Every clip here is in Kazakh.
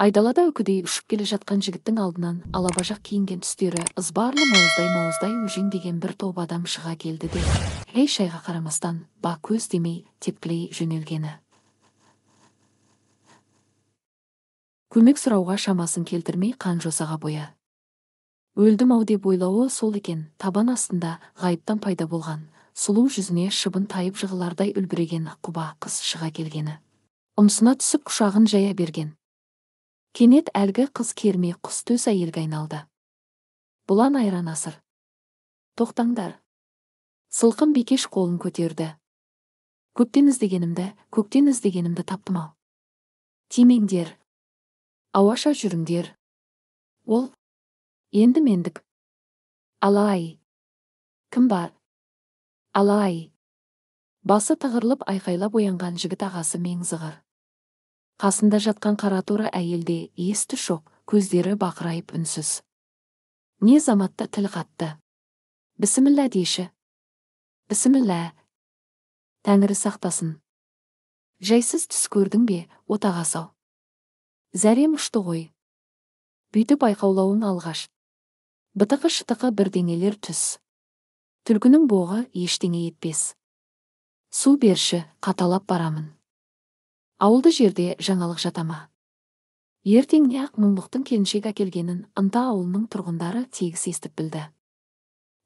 айдалада үкідей ұшып келе жатқан жігіттің алдынан алабажақ киінген түстері ызбарлы мауыздай мауыздай өжеңдеген бір топ адам шыға келді де әй шайға қарамастан ба көз демей тепкілей жөнелгені. Көмек сұрауға шамасын келтірмей қан жосаға боя. Өлдім ау деп ойлауы сол екен табан астында ғайыптан пайда болған сұлу жүзіне шыбын тайып жығылардай үлбіреген құба қыз шыға келгені. Ұмсына түсіп құшағын жая берген. Кенет әлгі қыз керме құс төс әйелге айналды. Бұлан айран асыр. Тоқтаңдар сылқым бикеш қолын көтерді. Көптен іздегенімді көктен іздегенімді таптым ау тимеңдер ауаша жүріңдер ол енді мендік алай кім бар? Алай басы тығырылып айқайлап оянған жігіт ағасы меңзығыр қасында жатқан қараторы әйелде есті жоқ көздері бақырайып үнсіз. Не заматта тіл қатты? Бісіміллә дейші бісіміллә тәңірі сақтасын. Жайсыз түс көрдің бе отағасы ау зәрем ұшты ғой. Бүйтіп айқаулауың алғаш. Бытықы шытықы бірдеңелер түс. Түлкінің боғы ештеңе етпес. Су берші қаталап барамын. Ауылды жерде жаңалық жата ма ертеңіне ақ мұңлықтың келіншек әкелгенін ынта ауылының тұрғындары тегіс естіп білді.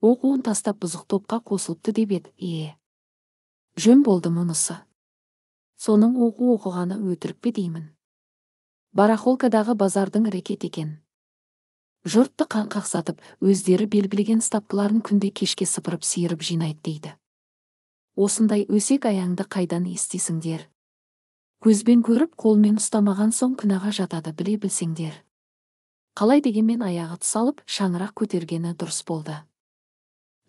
Оқуын тастап бұзық топқа қосылыпты деп еді. Ие жөн болды мұнысы. Соның оқу оқығаны өтірік пе деймін? Барахолкадағы базардың рекет екен. Жұртты қан қақсатып өздері белгілеген стапкаларын күнде кешке сыпырып сиырып жинайды дейді. Осындай өсек аяңды қайдан естисіңдер? Көзбен көріп қолмен ұстамаған соң күнәға жатады біле білсеңдер. Қалай дегенмен аяғы тұсалып шаңырақ көтергені дұрыс болды.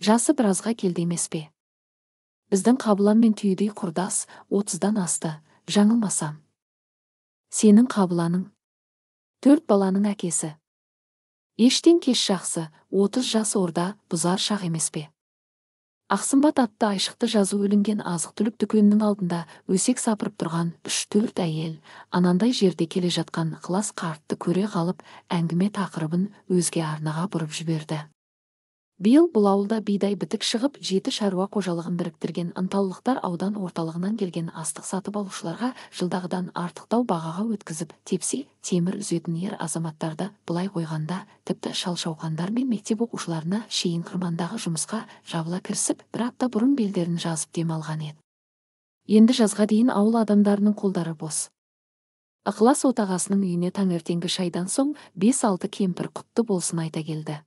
Жасы біразға келді емес пе? Біздің қабылан мен түйедей құрдас отыздан асты жаңылмасам. Сенің қабыланың. Төрт баланың әкесі. Ештен кеш жақсы отыз жас орда бұзар шақ емес пе? Ақсымбат атты айшықты жазу ілінген азық түлік дүкенінің алдында өсек сапырып тұрған үш төрт әйел анандай жерде келе жатқан ықылас қартты көре қалып әңгіме тақырыбын өзге арнаға бұрып жіберді. Биыл бұл ауылда бидай бітік шығып жеті шаруа қожалығын біріктірген ынталылықтар аудан орталығынан келген астық сатып алушыларға жылдағыдан артықтау бағаға өткізіп тепсе темір үзетін ер азаматтарды былай қойғанда тіпті шал шауқандар мен мектеп оқушыларына шейін қырмандағы жұмысқа жабыла кірісіп бір апта бұрын белдерін жазып демалған еді. Енді жазға дейін ауыл адамдарының қолдары бос. Ықылас отағасының үйіне таңертеңгі шайдан соң бес алты кемпір құтты болсын айта келді.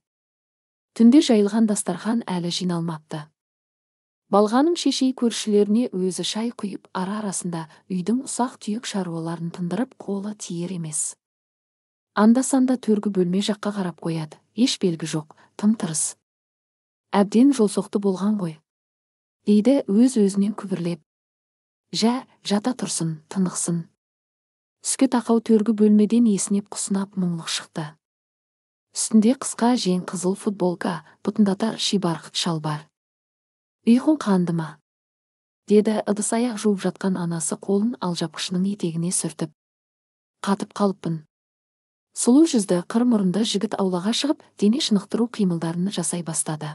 Түнде жайылған дастархан әлі жиналмапты. Балғаның шешей көршілеріне өзі шай құйып ара арасында үйдің ұсақ түйек шаруаларын тындырып қолы тиер емес. Анда санда төргі бөлме жаққа қарап қояды. Еш белгі жоқ тым тырыс. Әбден жолсоқты болған ғой. Дейді өз өзінен күбірлеп. Жә жата тұрсын тынықсын түске тақау төргі бөлмеден есінеп құсынап мұңлық шықты. Үстінде қысқа жең қызыл футболка бұтындатар шибарқыт шалбар ұйқың қанды ма деді ыдыс аяқ жуып жатқан анасы қолын алжапқышының етегіне сүртіп қатып қалыппын сұлу жүзді қыр мұрынды жігіт аулаға шығып дене шынықтыру қимылдарын жасай бастады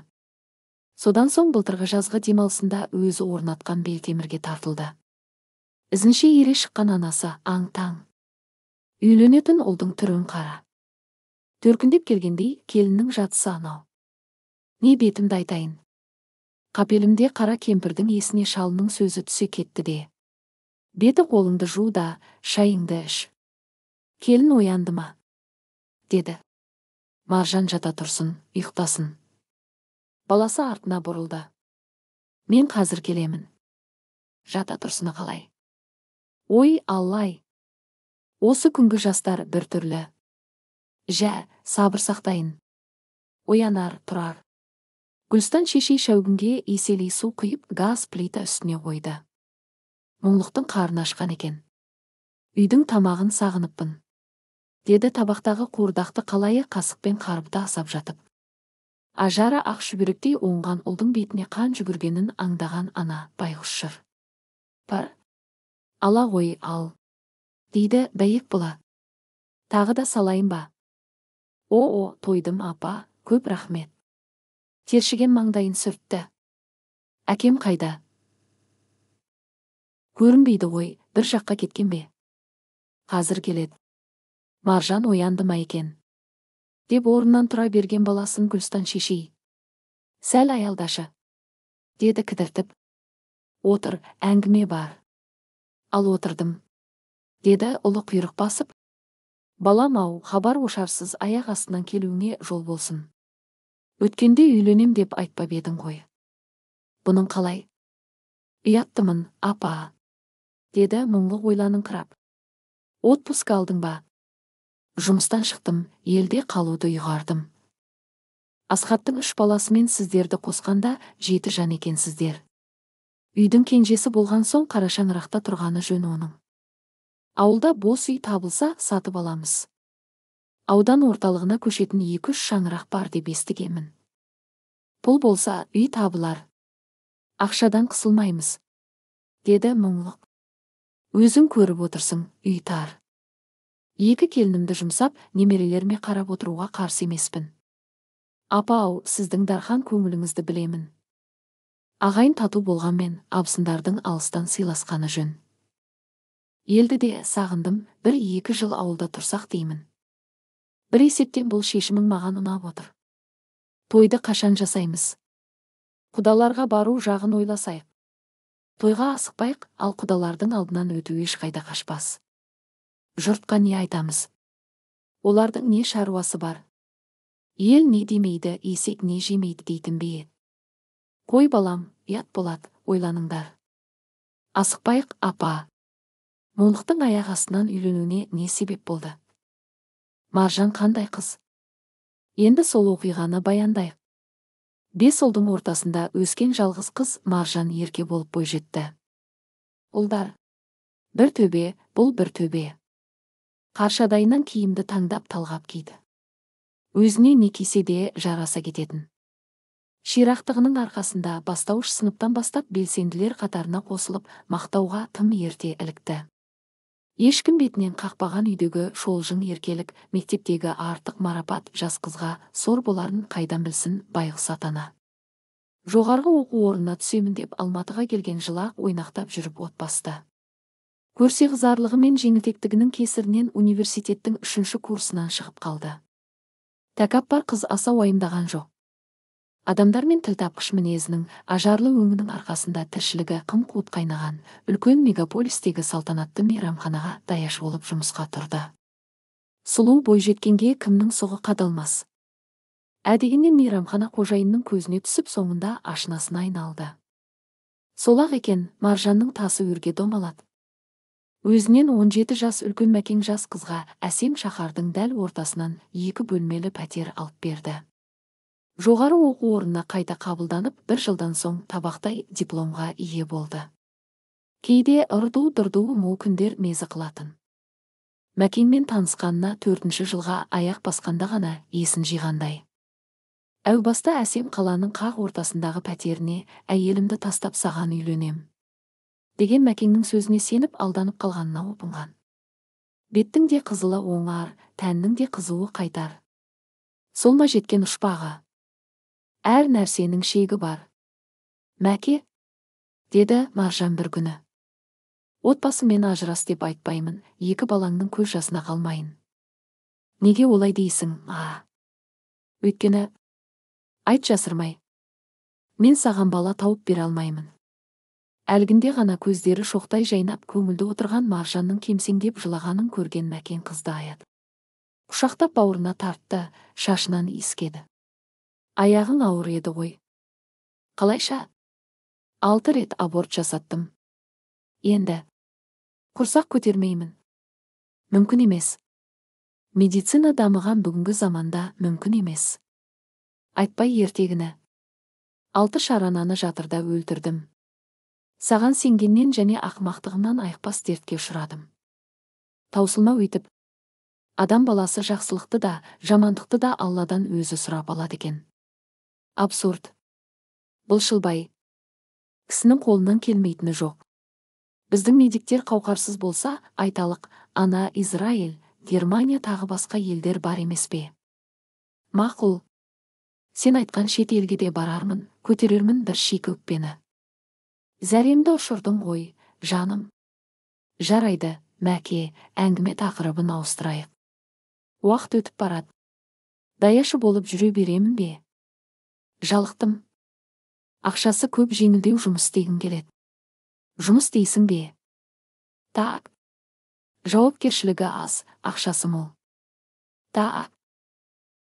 содан соң былтырғы жазғы демалысында өзі орнатқан белтемірге тартылды ізінше ере шыққан анасы аң таң үйленетін ұлдың түрін қара төркіндеп келгендей келіннің жатысы анау. Не бетімді айтайын. Қапелімде қара кемпірдің есіне шалының сөзі түсе кетті де. Беті қолыңды жу да шайыңды іш. Келін оянды ма? Деді. Маржан жата тұрсын ұйықтасын. Баласы артына бұрылды. Мен қазір келемін. Жата тұрсыны қалай. Ой аллай. Осы күнгі жастар біртүрлі жә сабыр сақтайын. Оянар тұрар. Гүлстан шешей шәугінге еселей су құйып газ плита үстіне қойды. Мұңлықтың қарны ашқан екен. Үйдің тамағын сағыныппын. Деді табақтағы қуырдақты қалайы қасықпен қарбыта асап жатып. Ажары ақ шүберектей оңған ұлдың бетіне қан жүгіргенін аңдаған ана байғұс жыр бар ала ғой ал. Дейді бәйек бұла тағы да салайын ба? О о тойдым апа көп рахмет тершіген маңдайын сүртті. Әкем қайда? Көрінбейді ғой бір жаққа кеткен бе? Қазір келеді маржан оянды ма екен? Деп орнынан тұра берген баласын гүлстан шешей сәл аялдашы деді кідіртіп. Отыр әңгіме бар ал отырдым деді ұлы құйрық басып балам ау хабар ошарсыз аяқ астынан келуіңе жол болсын. Өткенде үйленем деп айтпап едің ғой. Бұның қалай? Ұяттымын апа деді мұңлы ойланыңқырап отпуск алдың ба? Жұмыстан шықтым елде қалуды ұйғардым. Асхаттың үш баласымен сіздерді қосқанда жеті жан екенсіздер. Үйдің кенжесі болған соң қара шаңырақта тұрғаны жөн оның. Ауылда бос үй табылса сатып аламыз. Аудан орталығына көшетін екі үш шаңырақ бар деп естігемін пұл болса үй табылар. Ақшадан қысылмаймыз деді мұңлық. Өзің көріп отырсың үй тар. Екі келінімді жұмсап немерелеріме қарап отыруға қарсы емеспін. Апа ау сіздің дархан көңіліңізді білемін. Ағайын тату болғанмен абысындардың алыстан сыйласқаны жөн. Елді де сағындым бір екі жыл ауылда тұрсақ деймін. Бір есептен бұл шешімің маған ұнап отыр. Тойды қашан жасаймыз? Құдаларға бару жағын ойласайық. Тойға асықпайық ал құдалардың алдынан өту ешқайда қашпас. Жұртқа не айтамыз? Олардың не шаруасы бар? Ел не демейді есек не жемейді дейтін бе қой балам ұят болады ойланыңдар. Асықпайық апа. Мұңлықтың аяқ астынан үйленуіне не себеп болды? Маржан қандай қыз? Енді сол оқиғаны баяндайық. Бес ұлдың ортасында өскен жалғыз қыз маржан ерке болып бойжетті. Ұлдар бір төбе бұл бір төбе. Қаршадайынан киімді таңдап талғап киді. Өзіне не кисе де жараса кететін. Ширақтығының арқасында бастауыш сыныптан бастап белсенділер қатарына қосылып мақтауға тым ерте ілікті. Ешкім бетінен қақпаған үйдегі шолжың еркелік мектептегі артық марапат жас қызға сор боларын қайдан білсін байғұс атана. Жоғарғы оқу орнына түсемін деп алматыға келген жылақ ойнақтап жүріп от басты көрсе қызарлығы мен жеңілтектігінің кесірінен университеттің үшінші курсынан шығып қалды. Тәкаппар қыз аса уайымдаған жоқ. Адамдармен тіл тапқыш мінезінің ажарлы өңінің арқасында тіршілігі қым қуыт қайнаған үлкен мегаполистегі салтанатты мейрамханаға даяш болып жұмысқа тұрды. Сұлу бойжеткенге кімнің сұғы қадалмас? Әдегеннен мейрамхана қожайынның көзіне түсіп соңында ашынасына айналды. Сол ақ екен маржанның тасы өрге домалады өзінен 17 жас үлкен мәкең жас қызға әсем шаһардың дәл ортасынан екі бөлмелі пәтер алып берді. Жоғары оқу орнына қайта қабылданып бір жылдан соң табақтай дипломға ие болды. Кейде ырду дырду мол күндер мезі қылатын. Мәкеңмен танысқанына төртінші жылға аяқ басқанда ғана есін жиғандай. Әу баста әсем қаланың қақ ортасындағы пәтеріне әйелімді тастап саған үйленем деген мәкеңнің сөзіне сеніп алданып қалғанына опынған. Беттің де қызылы оңар тәннің де қызуы қайтар. Сол ма жеткен ұшпағы? Әр нәрсенің шегі бар. Мәке деді маржан бір күні. Отбасымен ажырас деп айтпаймын екі балаңның көз жасына қалмайын. Неге олай дейсің а? Өйткені айт жасырмай. Мен саған бала тауып бере алмаймын. Әлгінде ғана көздері шоқтай жайнап көңілді отырған маржанның кемсеңдеп жылағанын көрген мәкен қызды аяды. Құшақтап бауырына тартты шашынан иіскеді. Аяғың ауыр еді ғой. Қалайша? Алты рет аборт жасаттым. Енді құрсақ көтермеймін. Мүмкін емес. Медицина дамыған бүгінгі заманда мүмкін емес. Айтпай ертегіні. Алты шарананы жатырда өлтірдім. Саған сенгеннен және ақымақтығымнан айықпас дертке ұшырадым. Таусылмау өйтіп адам баласы жақсылықты да жамандықты да алладан өзі сұрап алады екен абсурд. Бұлшылбай кісінің қолынан келмейтіні жоқ. Біздің медиктер қауқарсыз болса айталық ана израиль германия тағы басқа елдер бар емес пе? Мақұл. Сен айтқан шет елге де барармын көтерермін бір шикі өкпені зәремді ұшырдың ғой жаным жарайды мәке әңгіме тақырыбын ауыстырайық уақыт өтіп барады. Даяшы болып жүре беремін бе? Жалықтым. Ақшасы көп жеңілдеу жұмыс істегім келеді. Жұмыс дейсің бе? Так. Жауапкершілігі аз ақшасы мол. Так.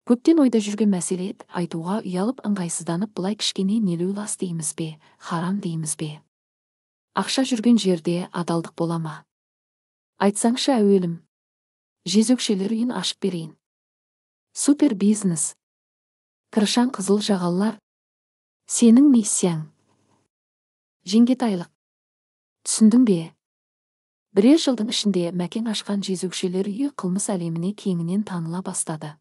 Көптен ойда жүрген мәселе айтуға ұялып ыңғайсызданып былай кішкене нелеу лас дейміз бе? Харам дейміз бе? Ақша жүрген жерде адалдық бола ма? Айтсаңшы әуелім. Жезөкшелер үйін ашып берейін. Супер бизнес. Кіршаң қызыл жағалылар сенің миссияң. Жеңгетайлық. Түсіндің бе? Бірер жылдың ішінде мәкең ашқан жезөкшелер үйі қылмыс әлеміне кеңінен таныла бастады.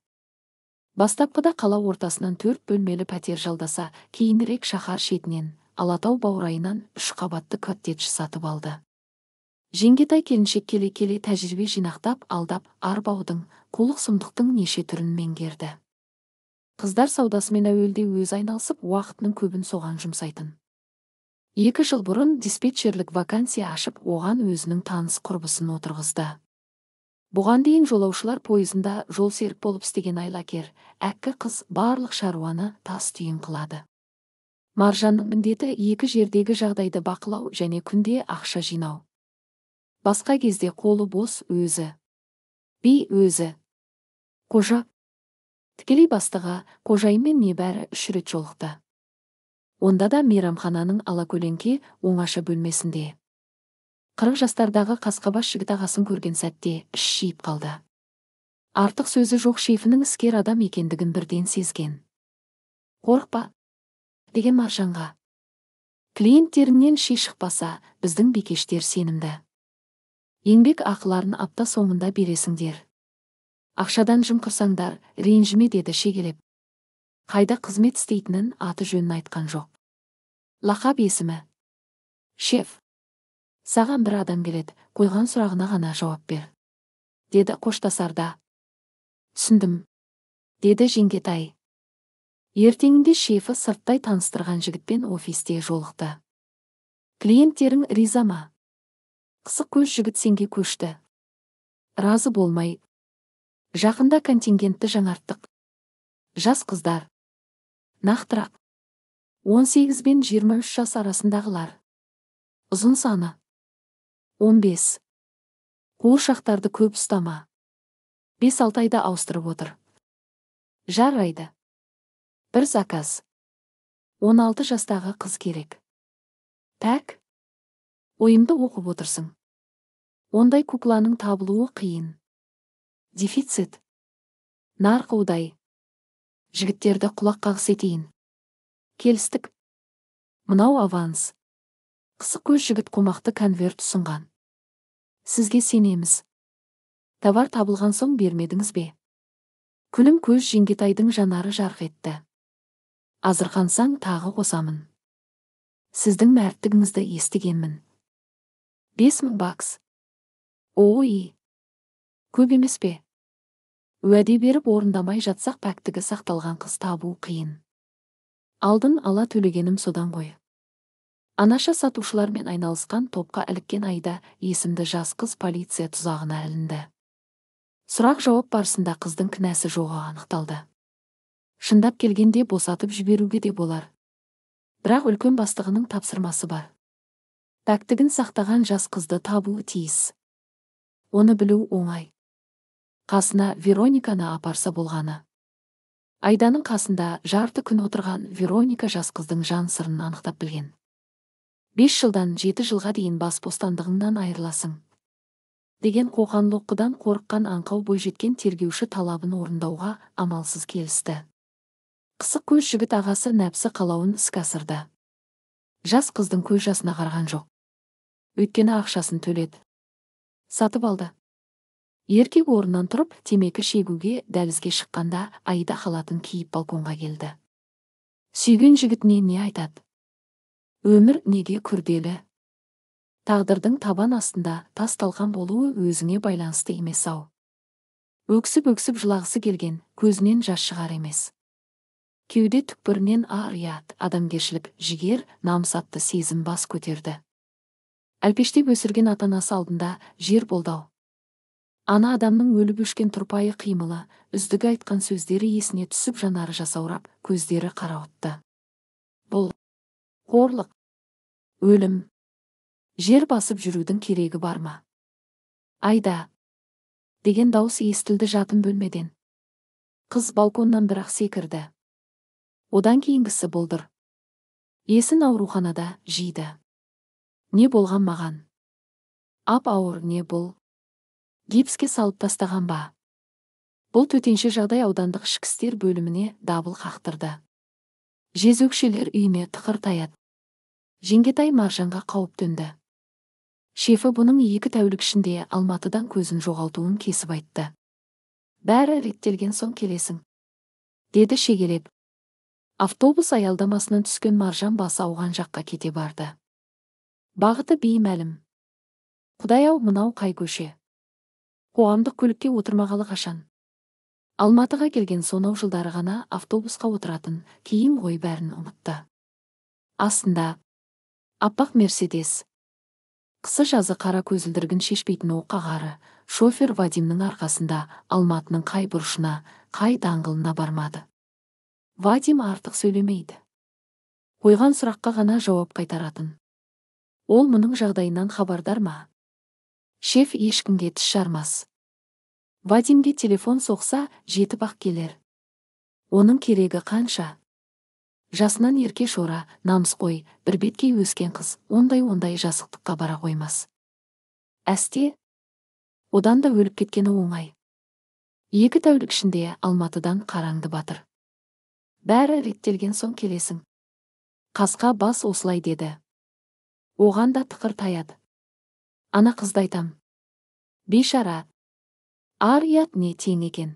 Бастапқыда қала ортасынан төрт бөлмелі пәтер жалдаса кейінірек шаһар шетінен алатау баурайынан үш қабатты коттедж сатып алды. Жеңгетай келіншек келе келе тәжірибе жинақтап алдап арбаудың қулық сұмдықтың неше түрін меңгерді. Қыздар саудасымен әуелде өзі айналысып уақытының көбін соған жұмсайтын. Екі жыл бұрын диспетчерлік вакансия ашып оған өзінің таныс құрбысын отырғызды. Бұған дейін жолаушылар пойызында жолсерік болып істеген айлакер әккі қыз барлық шаруаны тас түйін қылады. Маржанның міндеті екі жердегі жағдайды бақылау және күнде ақша жинау. Басқа кезде қолы бос өзі. Би өзі. Қожа тікелей бастығы қожайынмен небәрі үш рет жолықты онда да мейрамхананың алакөлеңке оңаша бөлмесінде. Қырық жастардағы қасқабас жігіт ағасын көрген сәтте іш жиып қалды. Артық сөзі жоқ шефінің іскер адам екендігін бірден сезген. Қорықпа деген маржанға. Клиенттеріңнен ши шықпаса біздің бикештер сенімді. Еңбек ақыларын апта соңында бересіңдер. Ақшадан жымқырсаңдар ренжіме деді шегелеп. Қайда қызмет істейтінін аты жөнін айтқан жоқ. Лақап есімі. Шеф. Саған бір адам келеді қойған сұрағына ғана жауап бер. Деді қоштасарда. Түсіндім. Деді жеңгетай. Ертеңінде шефі сырттай таныстырған жігітпен офисте жолықты. Клиенттерің риза ма қысық көз жігіт сенге көшті. Разы болмай жақында контингентті жаңарттық. Жас қыздар. Нақтырақ. 18 бен 23 жас арасындағылар. Ұзын саны. 15 қуыршақтарды көп ұстама. 5-6 айда ауыстырып отыр. Жарайды. бір заказ. 16 жастағы қыз керек. Пәк ойымды оқып отырсың. Ондай кукланың табылуы қиын. Дефицит. Нарық удай. Жігіттерді құлақ қағыс етейін. Келістік. Мынау аванс. Қысық көз жігіт қомақты конверт ұсынған. Сізге сенеміз. Товар табылған соң бермедіңіз бе? Күлім көз жеңгетайдың жанары жарқ етті. Азырқансаң тағы қосамын. Сіздің мәрттігіңізді естігенмін. Бес мың бакс. Ой көп емес пе? Уәде беріп орындамай жатсақ пәктігі сақталған қыз табу қиын. Алдын ала төлегенім содан ғой. Анаша сатушылармен айналысқан топқа іліккен айда есімді жас қыз полиция тұзағына ілінді. Сұрақ жауап барысында қыздың кінәсі жоғы анықталды. Шындап келгенде босатып жіберуге де болар. Бірақ үлкен бастығының тапсырмасы бар. Пәктігін сақтаған жас қызды табуы тиіс. Оны білу оңай. Қасына верониканы апарса болғаны. Айданың қасында жарты күн отырған вероника жас қыздың жан сырын анықтап білген. Бес жылдан жеті жылға дейін бас бостандығыңнан айырыласың деген қоқан-лоққыдан қорыққан аңқау бойжеткен тергеуші талабын орындауға амалсыз келісті. Қысық көз жігіт ағасы нәпсі қалауын іске жас қыздың көз жасына қараған жоқ. Өйткені ақшасын төледі. Сатып алды. Еркек орнынан тұрып темекі шегуге дәлізге шыққанда аида халатын киіп балконға келді. Сүйген жігітіне не айтады? Өмір неге күрделі? Тағдырдың табан астында тас талқан болуы өзіңе байланысты емес ау. Өксіп-өксіп жылағысы келген көзінен жас шығар емес. Кеуде түкпірінен ар ұят адамгершілік жігер намыс атты сезім бас көтерді. Әлпештеп өсірген ата анасы алдында жер болдау ана адамның өліп өшкен тұрпайы қимылы үздігі айтқан сөздері есіне түсіп жанары жасаурап көздері қарауытты. Бұл қорлық өлім жер басып жүрудің керегі бар ма? Айда деген дауыс естілді жатын бөлмеден. Қыз балконнан бірақ секірді. Одан кейінгісі болдыр. Есін ауруханада жиды. Не болған маған? Ап ауыр не бұл? Гипске салып тастаған ба? Бұл төтенше жағдай аудандық ішкі істер бөліміне дабыл қақтырды. Жезөкшелер үйіме тықыр таяды. Жеңгетай маржанға қауіп төнді. Шефі бұның екі тәулік ішінде алматыдан көзін жоғалтуын кесіп айтты. Бәрі реттелген соң келесің деді шегелеп. Автобус аялдамасынан түскен маржан басы ауған жаққа кете барды. Бағыты беймәлім. Құдай ау мынау қай көше? Қоғамдық көлікке отырмағалы қашан? Алматыға келген сонау жылдары ғана автобусқа отыратын кейін ғой бәрін ұмытты. Астында аппақ мерседес қысы жазы қара көзілдіргін шешпейтін оқағары шофер вадимнің арқасында алматының қай бұрышына қай даңғылына бармады. Вадим артық сөйлемейді. Қойған сұраққа ғана жауап қайтаратын. Ол мұның жағдайынан хабардар ма? Шеф ешкімге тіс жармас. Вадимге телефон соқса жетіп ақ келер. Оның керегі қанша? Жасынан ерке шора намысқой бірбеткей өскен қыз ондай ондай жасықтыққа бара қоймас. Әсте? Одан да өліп кеткені оңай. Екі тәулік ішінде алматыдан қараңды батыр. Бәрі реттелген соң келесің. Қасқа бас осылай деді. Оған да тықыр таяды. Ана қызды айтам. Бейшара ар ұят не тең екен?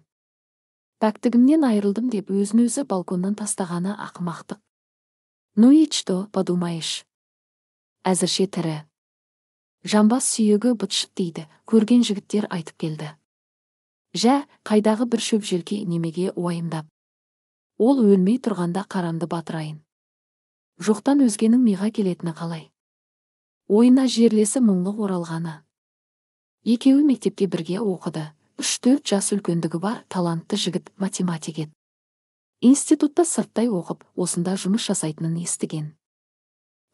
Пәктігімнен айырылдым деп өзін өзі балконнан тастағаны ақымақтық. Ну и что подумаешь? Әзірше тірі. Жамбас сүйегі быт дейді көрген жігіттер айтып келді. Жә қайдағы бір шөп желке немеге уайымдап? Ол өлмей тұрғанда қарамды батырайын. Жоқтан өзгенің миға келетіні қалай? Ойына жерлесі мұңлық оралғаны. Екеуі мектепте бірге оқыды. Үш төрт жас үлкендігі бар талантты жігіт математик еді. Институтта сырттай оқып осында жұмыс жасайтынын естіген.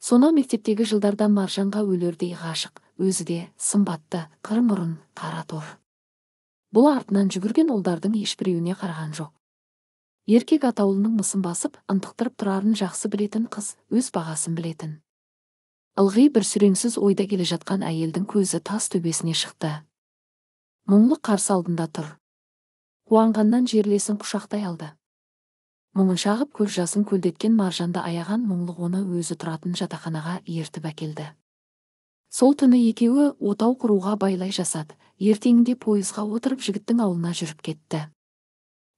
Сонау мектептегі жылдарда маржанға өлердей ғашық өзі де сымбатты қыр мұрын қара тор. Бұл артынан жүгірген ұлдардың ешбіреуіне қараған жоқ. Еркек атаулының мысын басып ынтықтырып тұрарын жақсы білетін қыз өз бағасын білетін. Ылғи бір сүреңсіз ойда келе жатқан әйелдің көзі тас төбесіне шықты. Мұңлы қарсы алдында тұр. Қуанғаннан жерлесін құшақтай алды. Мұңын шағып көз жасын көлдеткен маржанды аяған мұңлық оны өзі тұратын жатақханаға ертіп әкелді. Сол түні екеуі отау құруға байлай жасады. Ертеңінде пойызға отырып жігіттің ауылына жүріп кетті.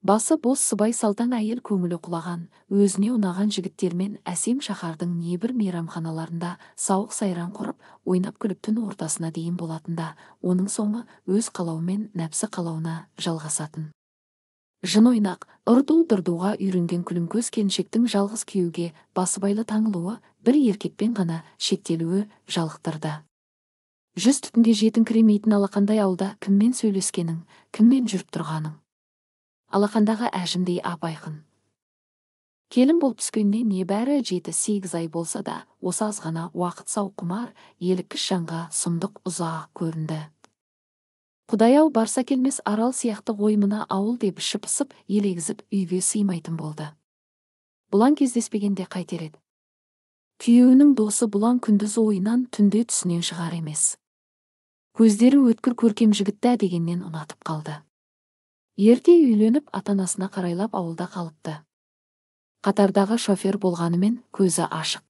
Басы бос сыбай салтан әйел көңілі құлаған өзіне ұнаған жігіттермен әсем шаһардың небір мейрамханаларында сауық сайран құрып ойнап күліп түн ортасына дейін болатында оның соңы өз қалауымен нәпсі қалауына жалғасатын. Жын ойнақ ырду дырдуға үйренген күлімкөз келіншектің жалғыз күйеуге басыбайлы таңылуы бір еркекпен ғана шектелуі жалықтырды. Жүз түтінге жетіңкіремейтін алақандай ауылда кіммен сөйлескенің кіммен жүріп тұрғаның? Алақандағы әжімдей ап айқын келін болып түскеніне небәрі жеті сегіз ай болса да осы аз ғана уақыт құмар еліккіш жанға сұмдық ұзақ көрінді. Құдай ау барса келмес арал сияқты ғой мына ауыл деп іші пысып елегізіп үйге сыймайтын болды. Бұлан кездеспегенде қайтер еді. Күйеуінің досы бұлан күндіз ойынан түнде түсінен шығар емес. Көздері өткір көркем жігітті дегеннен ұнатып қалды. Ерте үйленіп ата-анасына қарайлап ауылда қалыпты. Қатардағы шофер болғанымен көзі ашық.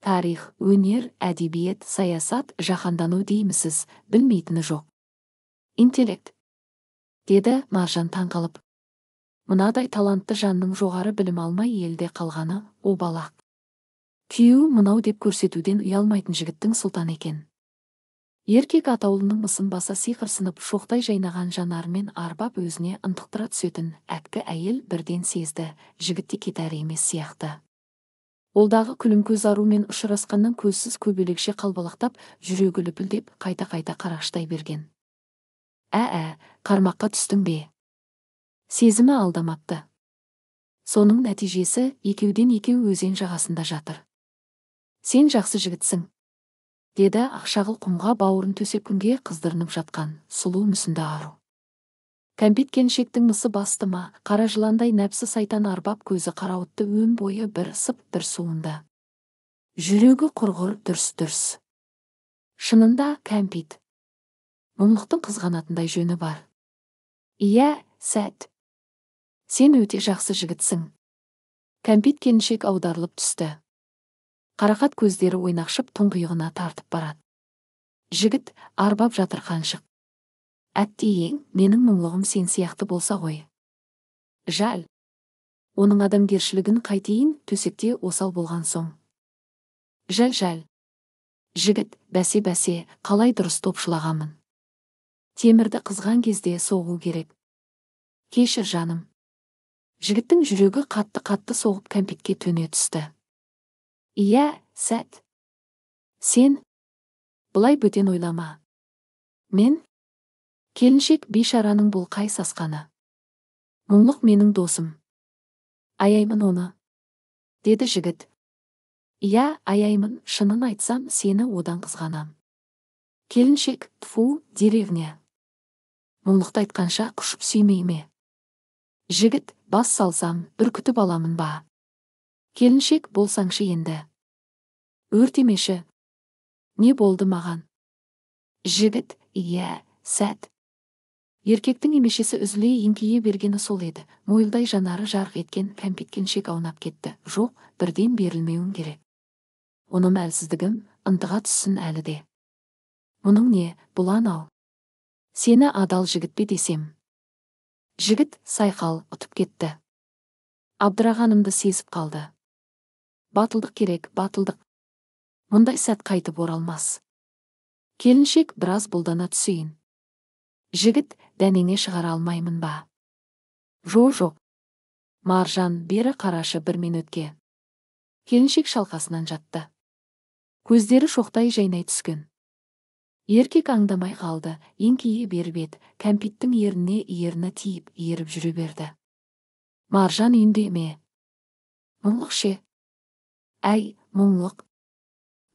Тарих өнер әдебиет саясат жаһандану деймісіз білмейтіні жоқ. Интеллект. Деді маржан таңқалып. Мынадай талантты жанның жоғары білім алмай елде қалғаны обалақ. Күйеуі мынау деп көрсетуден ұялмайтын жігіттің сұлтан екен. Еркек атаулының мысын баса сиқырсынып шоқтай жайнаған жанарымен арбап өзіне ынтықтыра түсетін әккі әйел бірден сезді жігіт те кетәрі емес сияқты. Олдағы күлімкөз арумен ұшырасқаннан көзсіз көбелекше қалбалақтап жүрегі лүпілдеп қайта-қайта қараштай берген. Ә-ә қармаққа түстің бе? Сезімі алдамапты. Соның нәтижесі екеуден екеу өзен жағасында жатыр. Сен жақсы жігітсің деді ақшағыл құмға бауырын төсеп күнге қыздырынып жатқан сұлу мүсінді ару. Кәмпит келіншектің мысы басты ма? Қара жыландай нәпсі сайтан арбап көзі қарауытты өн бойы бір ысып бір суында. Жүрегі құрғыр дүрс-дүрс шынында кәмпит. Мұңлықтың қызғанатындай жөні бар. Иә сәт. Сен өте жақсы жігітсің. Кәмпит келіншек аударылып түсті. Қарақат көздері ойнақшып тұңғиығына тартып барады. Жігіт арбап жатыр қаншық. Әттейін менің мұңлығым сен сияқты болса ғой жал оның адамгершілігін қайтейін төсекте осал болған соң жал жал жігіт бәсе бәсе қалай дұрыс топшылағамын темірді қызған кезде соғу керек кешір жаным жігіттің жүрегі қатты қатты соғып кәмпитке төне түсті. Иә сәт. Сен бұлай бөтен ойлама. Мен келіншек бейшараның бұл қай сасқаны? Мұңлық менің досым. Аяймын оны деді жігіт. Иә аяймын шынын айтсам сені одан қызғанам. Келіншек тфу деревня. Мұңлықты айтқанша құшып сүймей ме? Жігіт бас салсам үркітіп аламын ба? Келіншек болсаңшы енді. Өртемеші не болды маған. Жігіт иә сәт. Еркектің емешесі үзіле еңкейе бергені сол еді. Мойылдай жанары жарқ еткен кәмпиткеншек аунап кетті. Жоқ бірден берілмеуің керек. Оның әлсіздігім ынтыға түссін әлі де. Мұның не бұл анау сені адал жігіт пе десем. Жігіт сайқал ұтып кетті. Абдырағанымды сезіп қалды. Батылдық керек батылдық. Мұндай сәт қайтып оралмас. Келіншек біраз бұлдана түсейін. Жігіт дәнеңе шығара алмаймын ба? Жо жоқ. Маржан бері қарашы бір минөтке келіншек шалқасынан жатты. Көздері шоқтай жайнай түскен. Еркек аңдамай қалды еңкейе беріп еді кәмпиттің ерніне ерні тиіп еріп жүре берді. Маржан үйінде ме мұңлық ше? Әй мұңлық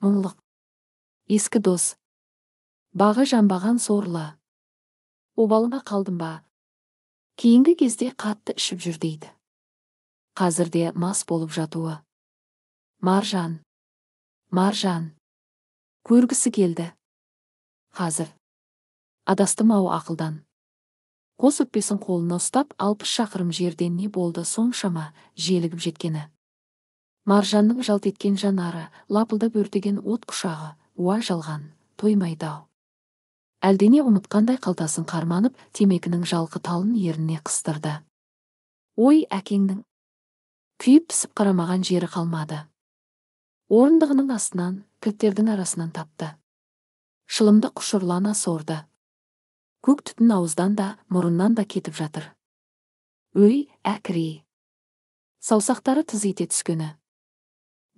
мұңлық ескі дос. Бағы жанбаған сорлы. Обалыңа қалдым ба? Кейінгі кезде қатты ішіп жүр дейді. Қазірде мас болып жатуы. Маржан. Маржан. Көргісі келді. Қазір. Адастым ау ақылдан. Қос өкпесін қолына ұстап алпыс шақырым жерден не болды соншама желігіп жеткені. Маржанның жалт еткен жанары лапылдап өртеген от құшағы уа жалған тоймайды ау әлдене ұмытқандай қалтасын қарманып темекінің жалқы талын еріне қыстырды. Ой әкеңнің! Күйіп пісіп қарамаған жері қалмады. Орындығының астынан кілттердің арасынан тапты. Шылымды құшырлана сорды. Көк түтін ауыздан да мұрыннан да кетіп жатыр. Өй әкіре саусақтары тыз ете түскені.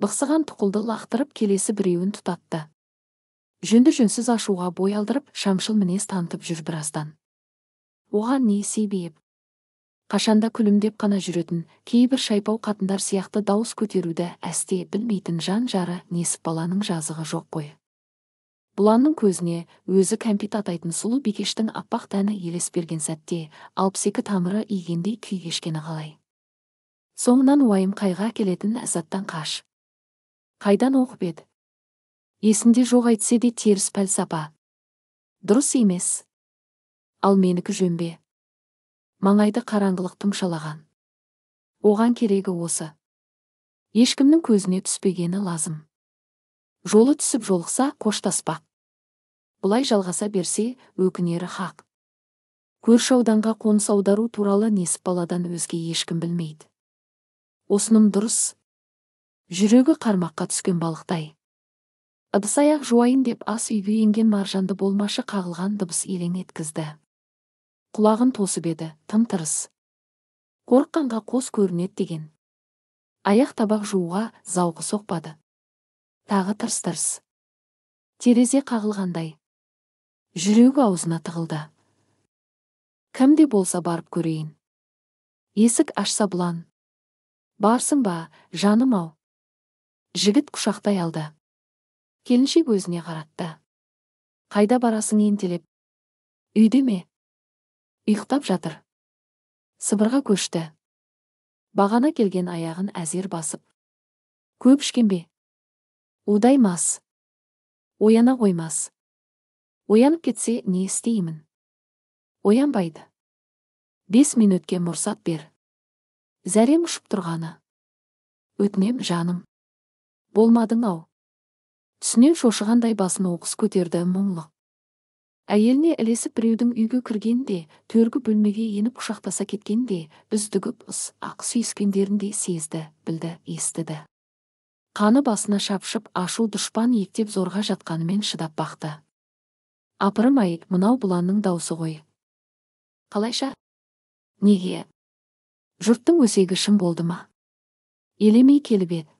Бықсыған тұқылды лақтырып келесі біреуін тұтатты. Жөнді жөнсіз ашуға бой алдырып шамшыл мінез танытып жүр біраздан. Оған не себеп? Қашанда күлімдеп қана жүретін кейбір шайпау қатындар сияқты дауыс көтеруді әсте білмейтін жан жары несіп баланың жазығы жоқ қой. Бұланның көзіне өзі кәмпит атайтын сұлу бикештің аппақ тәні елес берген сәтте алпыс екі тамыры игендей күй кешкені қалай. Соңынан уайым қайға келетін ләззаттан қаш. Қайдан оқып еді? Есінде жоқ әйтсе де теріс пәлсапа. Дұрыс емес. Ал менікі жөн бе маңайды қараңғылық тұмшалаған. Оған керегі осы. Ешкімнің көзіне түспегені лазым. Жолы түсіп жолықса қоштаспақ. Бұлай жалғаса берсе өкінері хақ. Көрші ауданға қоныс аудару туралы несіп баладан өзге ешкім білмейді. Осыным дұрыс жүрегі қармаққа түскен балықтай. Ыдыс аяқ жуайын деп ас үйге енген маржанды болмашы қағылған дыбыс елең еткізді. Құлағын тосып еді тым тырыс. Қорыққанға қос көрінеді деген. Аяқ табақ жууға зауқы соқпады. Тағы тырс тырс. Терезе қағылғандай. Жүрегі аузына тығылды. Кім де болса барып көрейін. Есік ашса бұлан. Барсың ба жаным ау жігіт құшақтай алды. Келіншек өзіне қаратты. Қайда барасың ентелеп? Үйде ме? Ұйықтап жатыр сыбырға көшті. Бағана келген аяғын әзер басып. Көп ішкен бе? Удай мас. Ояна қоймас. Оянып кетсе не істеймін? Оянбайды. Бес минөтке мұрсат бер. Зәрем ұшып тұрғаны. Өтінем жаным болмадың ау түсінен шошығандай басын оқыс көтерді мұңлық. Әйеліне ілесіп біреудің үйге кіргенде төргі бөлмеге еніп құшақтаса кеткенде үздігіп ұс ақ сүйіскендерін де сезді білді естіді. Қаны басына шапшып ашу дұшпан ектеп зорға жатқанымен шыдап бақты. Апырым ай мынау бұланның даусы ғой. Қалайша? Неге? Жұрттың өсегі шын болды ма? Елемей келіп еді.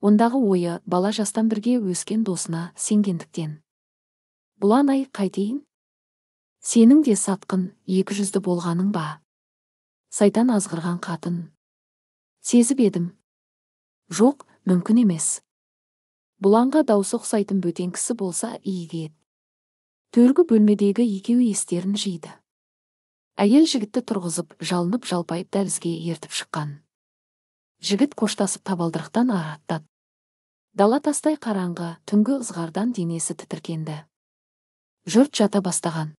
Ондағы ойы бала жастан бірге өскен досына сенгендіктен. Бұлан ай қайтейін? Сенің де сатқын екі жүзді болғаның ба? Сайтан азғырған қатын. Сезіп едім. Жоқ мүмкін емес. Бұланға даусы ұқсайтын бөтен кісі болса игі еді. Төргі бөлмедегі екеуі естерін жиды. Әйел жігітті тұрғызып жалынып жалпайып дәлізге ертіп шыққан. Жігіт қоштасып табалдырықтан аттады дала тастай қараңғы түнгі ызғардан денесі тітіркенді. Жұрт жата бастаған.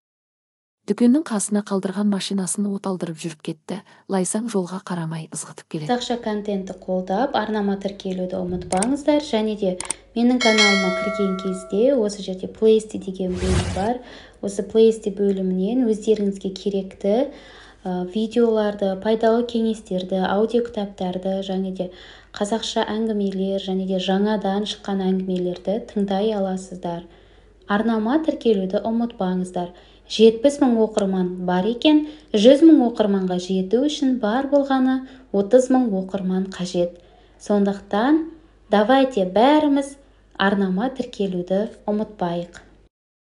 Дүкеннің қасына қалдырған машинасын оталдырып жүріп кетті. Лайсаң жолға қарамай ызғытып келеді. Қазақша контентті қолдап арнама тіркелуді ұмытпаңыздар. Және де менің каналыма кірген кезде осы жерде плейсте деген бөлім бар. Осы плейсте бөлімінен өздеріңізге керекті видеоларды пайдалы кеңестерді аудиокітаптарды және де қазақша әңгімелер және де жаңадан шыққан әңгімелерді тыңдай аласыздар. Арнама тіркелуді ұмытпаңыздар. Жетпіс мың оқырман бар екен жүз мың оқырманға жету үшін бар болғаны отыз мың оқырман қажет. Сондықтан давайте бәріміз арнама тіркелуді ұмытпайық.